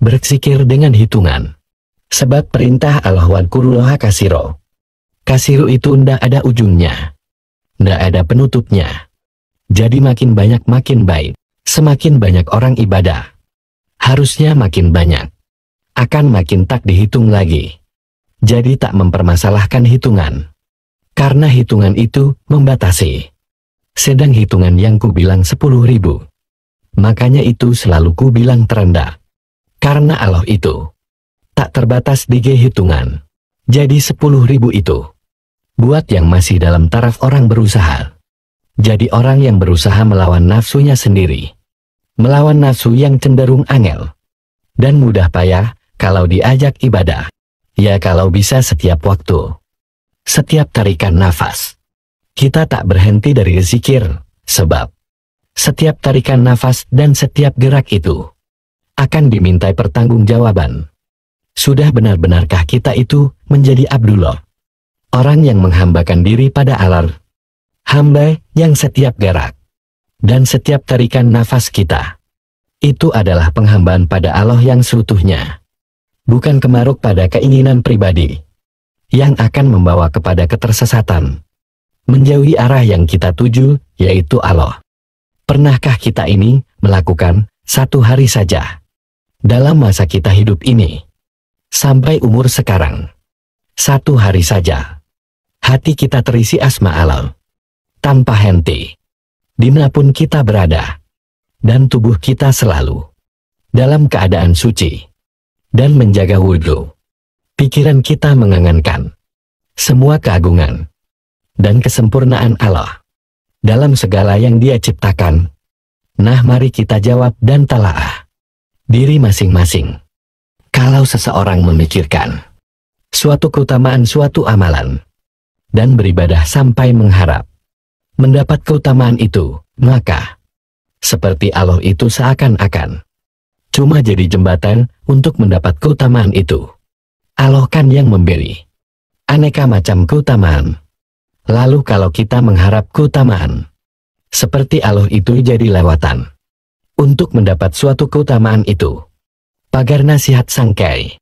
Berzikir dengan hitungan. Sebab perintah Allah wan kuruloha kasiro. Kasiro itu ndak ada ujungnya. Ndak ada penutupnya. Jadi makin banyak makin baik. Semakin banyak orang ibadah. Harusnya makin banyak. Akan makin tak dihitung lagi. Jadi tak mempermasalahkan hitungan. Karena hitungan itu membatasi. Sedang hitungan yang ku bilang sepuluh ribu. Makanya itu selalu ku bilang terendah. Karena Allah itu tak terbatas di hitungan. Jadi sepuluh ribu itu. Buat yang masih dalam taraf orang berusaha. Jadi orang yang berusaha melawan nafsunya sendiri. Melawan nafsu yang cenderung angel. Dan mudah payah, kalau diajak ibadah. Ya kalau bisa setiap waktu. Setiap tarikan nafas. Kita tak berhenti dari zikir, sebab setiap tarikan nafas dan setiap gerak itu akan dimintai pertanggungjawaban. Sudah benar-benarkah kita itu menjadi Abdullah? Orang yang menghambakan diri pada alar. Hamba yang setiap gerak. Dan setiap tarikan nafas kita. Itu adalah penghambaan pada Allah yang seutuhnya. Bukan kemaruk pada keinginan pribadi. Yang akan membawa kepada ketersesatan. Menjauhi arah yang kita tuju, yaitu Allah. Pernahkah kita ini melakukan satu hari saja dalam masa kita hidup ini? Sampai umur sekarang. Satu hari saja. Hati kita terisi asma Allah. Tanpa henti. Di mana pun kita berada. Dan tubuh kita selalu. Dalam keadaan suci. Dan menjaga wudhu. Pikiran kita mengangankan. Semua keagungan. Dan kesempurnaan Allah. Dalam segala yang dia ciptakan. Nah mari kita jawab dan talaah. Diri masing-masing. Kalau seseorang memikirkan suatu keutamaan suatu amalan dan beribadah sampai mengharap mendapat keutamaan itu, maka seperti Allah itu seakan-akan cuma jadi jembatan untuk mendapat keutamaan itu. Allah kan yang memberi aneka macam keutamaan. Lalu kalau kita mengharap keutamaan, seperti Allah itu jadi lewatan untuk mendapat suatu keutamaan itu. Pagar nasihat sangkai.